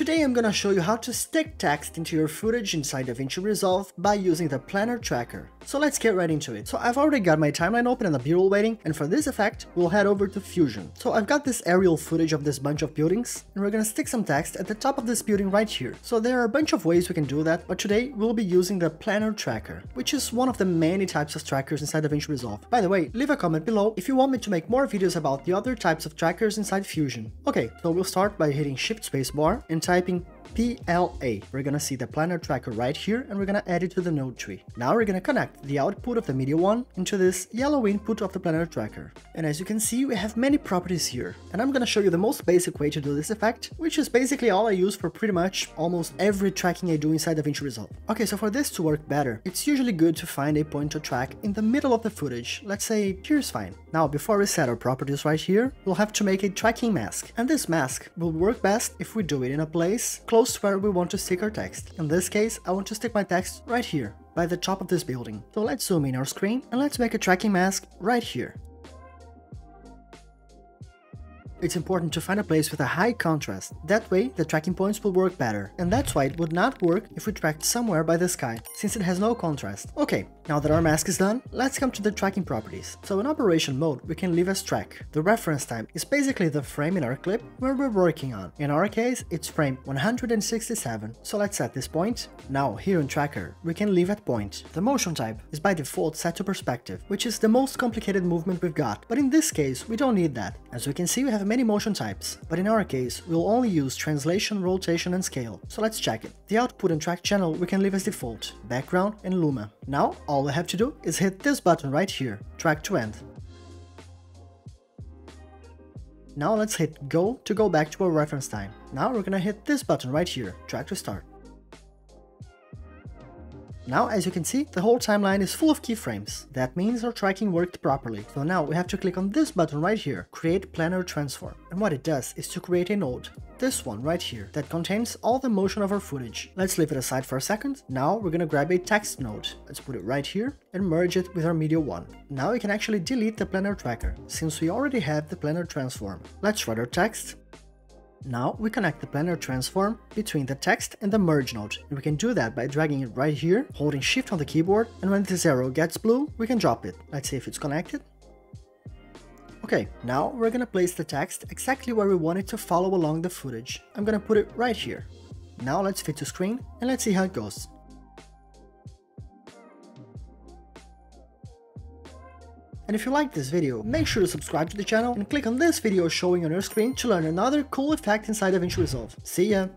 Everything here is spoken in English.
Today I'm gonna show you how to stick text into your footage inside DaVinci Resolve by using the Planar Tracker. So let's get right into it. So I've already got my timeline open and the b-roll waiting, and for this effect, we'll head over to Fusion. So I've got this aerial footage of this bunch of buildings, and we're gonna stick some text at the top of this building right here. So there are a bunch of ways we can do that, but today we'll be using the Planar Tracker, which is one of the many types of trackers inside DaVinci Resolve. By the way, leave a comment below if you want me to make more videos about the other types of trackers inside Fusion. Okay, so we'll start by hitting Shift Spacebar and typing PLA. We're gonna see the planar tracker right here and we're gonna add it to the node tree. Now we're gonna connect the output of the media one into this yellow input of the planar tracker. And as you can see, we have many properties here. And I'm gonna show you the most basic way to do this effect, which is basically all I use for pretty much almost every tracking I do inside DaVinci Resolve. Okay, so for this to work better, it's usually good to find a point to track in the middle of the footage. Let's say here's fine. Now, before we set our properties right here, we'll have to make a tracking mask. And this mask will work best if we do it in a place close close to where we want to stick our text. In this case, I want to stick my text right here, by the top of this building. So let's zoom in our screen and let's make a tracking mask right here. It's important to find a place with a high contrast, that way the tracking points will work better, and that's why it would not work if we tracked somewhere by the sky, since it has no contrast. Okay, now that our mask is done, let's come to the tracking properties. So in operation mode, we can leave as track. The reference time is basically the frame in our clip where we're working on. In our case, it's frame 167, so let's set this point. Now, here in tracker, we can leave at point. The motion type is by default set to perspective, which is the most complicated movement we've got, but in this case, we don't need that. As we can see, we have many motion types, but in our case, we'll only use translation, rotation and scale. So let's check it. The output and track channel we can leave as default, background and luma. Now, all we have to do is hit this button right here, track to end. Now let's hit go to go back to our reference time. Now we're gonna hit this button right here, track to start. Now, as you can see, the whole timeline is full of keyframes. That means our tracking worked properly. So now we have to click on this button right here, Create Planar Transform. And what it does is to create a node, this one right here, that contains all the motion of our footage. Let's leave it aside for a second. Now we're gonna grab a text node. Let's put it right here and merge it with our media one. Now we can actually delete the planar tracker, since we already have the planar transform. Let's write our text now we connect the planar transform between the text and the merge node, and we can do that by dragging it right here, holding shift on the keyboard, and when this arrow gets blue, we can drop it. Let's see if it's connected. Okay, now we're gonna place the text exactly where we want it to follow along the footage. I'm gonna put it right here. Now let's fit to screen, and let's see how it goes. And if you liked this video, make sure to subscribe to the channel and click on this video showing on your screen to learn another cool effect inside DaVinci Resolve. See ya!